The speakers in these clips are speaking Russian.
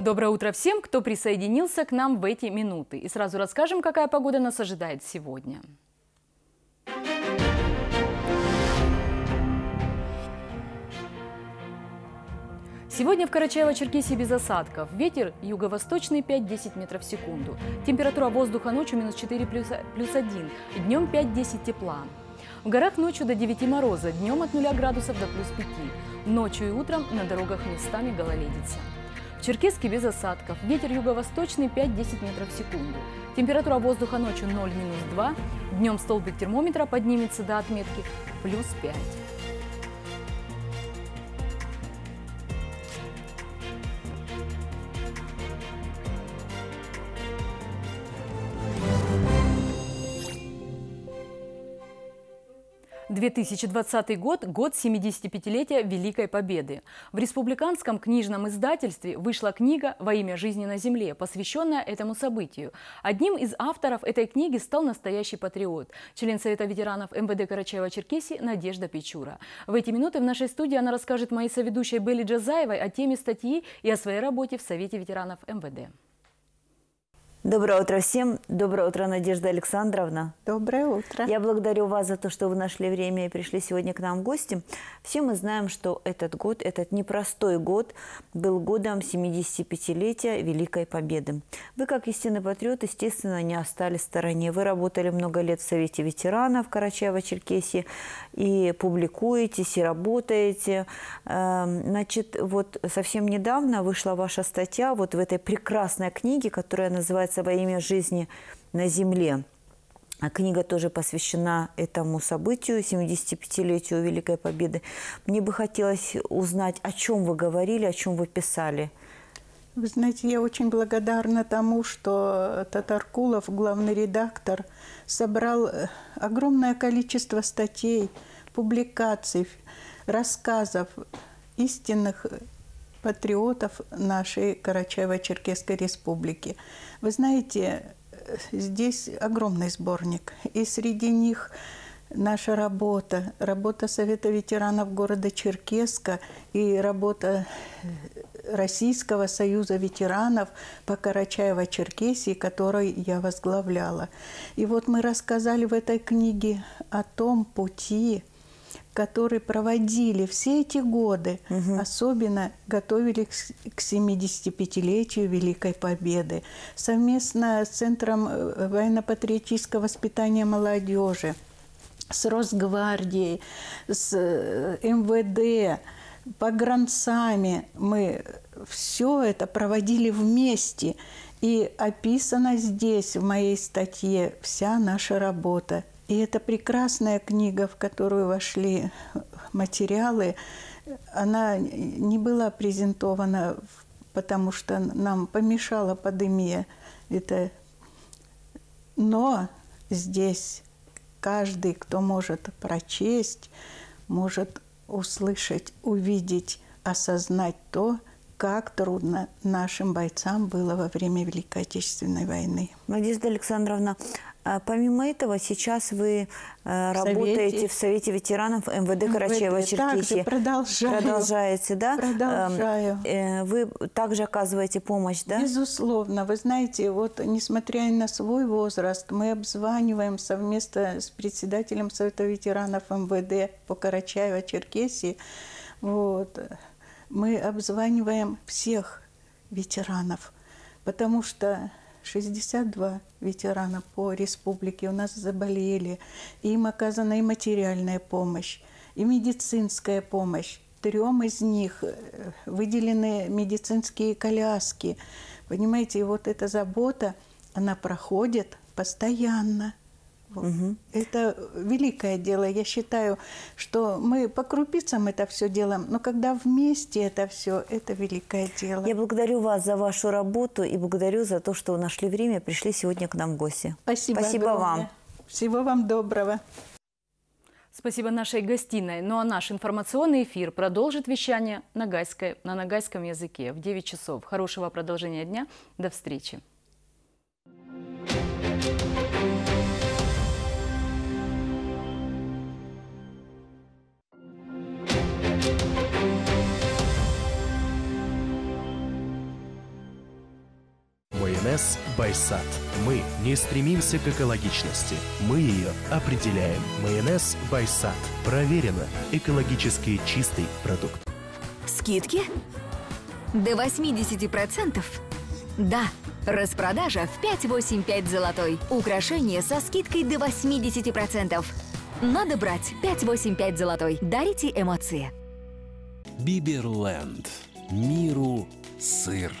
Доброе утро всем, кто присоединился к нам в эти минуты. И сразу расскажем, какая погода нас ожидает сегодня. Сегодня в Карачаево-Черкесии без осадков. Ветер юго-восточный 5-10 метров в секунду. Температура воздуха ночью минус 4 плюс, плюс 1. Днем 5-10 тепла. В горах ночью до 9 мороза, днем от 0 градусов до плюс 5. Ночью и утром на дорогах местами гололедица. В Черкеске без осадков. Ветер юго-восточный 5-10 метров в секунду. Температура воздуха ночью 0-2. Днем столбик термометра поднимется до отметки плюс 5. 2020 год – год 75-летия Великой Победы. В Республиканском книжном издательстве вышла книга «Во имя жизни на земле», посвященная этому событию. Одним из авторов этой книги стал настоящий патриот, член Совета ветеранов МВД Карачаева-Черкесии Надежда Печура. В эти минуты в нашей студии она расскажет моей соведущей Белли Джазаевой о теме статьи и о своей работе в Совете ветеранов МВД. Доброе утро всем. Доброе утро, Надежда Александровна. Доброе утро. Я благодарю вас за то, что вы нашли время и пришли сегодня к нам в гости. Все мы знаем, что этот год, этот непростой год, был годом 75-летия Великой Победы. Вы, как истинный патриот, естественно, не остались в стороне. Вы работали много лет в Совете ветеранов Карачаева-Черкесии и публикуетесь, и работаете. Эм, значит, вот совсем недавно вышла ваша статья вот в этой прекрасной книге, которая называется называется «Во имя жизни на земле». А книга тоже посвящена этому событию, 75-летию Великой Победы. Мне бы хотелось узнать, о чем вы говорили, о чем вы писали. Вы знаете, я очень благодарна тому, что Татаркулов, главный редактор, собрал э, огромное количество статей, публикаций, рассказов истинных патриотов нашей Карачаево-Черкесской республики. Вы знаете, здесь огромный сборник, и среди них наша работа, работа Совета ветеранов города Черкеска и работа Российского союза ветеранов по Карачаево-Черкесии, который я возглавляла. И вот мы рассказали в этой книге о том пути, которые проводили все эти годы, угу. особенно готовили к 75-летию Великой Победы, совместно с Центром э, военно-патриотического воспитания молодежи, с Росгвардией, с э, МВД, погранцами. Мы все это проводили вместе. И описана здесь, в моей статье, вся наша работа. И это прекрасная книга, в которую вошли материалы, она не была презентована, потому что нам помешала пандемия. Это... Но здесь каждый, кто может прочесть, может услышать, увидеть, осознать то, как трудно нашим бойцам было во время Великой Отечественной войны. Надежда Александровна, помимо этого, сейчас вы э, работаете в Совете ветеранов МВД Карачаева-Черкесии. продолжаю. Продолжаете, да? Продолжаю. Э, вы также оказываете помощь, да? Безусловно. Вы знаете, вот несмотря на свой возраст, мы обзваниваем совместно с председателем Совета ветеранов МВД по Карачаево-Черкесии. Вот. Мы обзваниваем всех ветеранов, потому что 62 ветерана по республике у нас заболели. им оказана и материальная помощь, и медицинская помощь. Трем из них э, выделены медицинские коляски. Понимаете, и вот эта забота, она проходит постоянно. Угу. Это великое дело. Я считаю, что мы по крупицам это все делаем, но когда вместе это все, это великое дело. Я благодарю вас за вашу работу и благодарю за то, что вы нашли время, пришли сегодня к нам в гости. Спасибо. Спасибо вам. Всего вам доброго. Спасибо нашей гостиной. Ну а наш информационный эфир продолжит вещание на, гайской, на нагайском языке в 9 часов. Хорошего продолжения дня. До встречи. Майонез Байсад. Мы не стремимся к экологичности. Мы ее определяем. Майонез Байсад. Проверено. Экологически чистый продукт. Скидки? До 80%? Да. Распродажа в 585 золотой. Украшения со скидкой до 80%. Надо брать 585 золотой. Дарите эмоции. Биберленд. Миру сыр.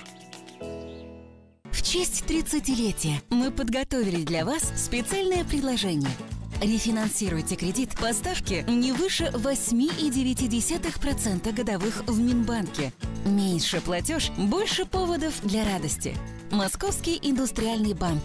В честь 30-летия мы подготовили для вас специальное предложение. Рефинансируйте кредит по ставке не выше 8,9% годовых в Минбанке. Меньше платеж, больше поводов для радости. Московский индустриальный банк.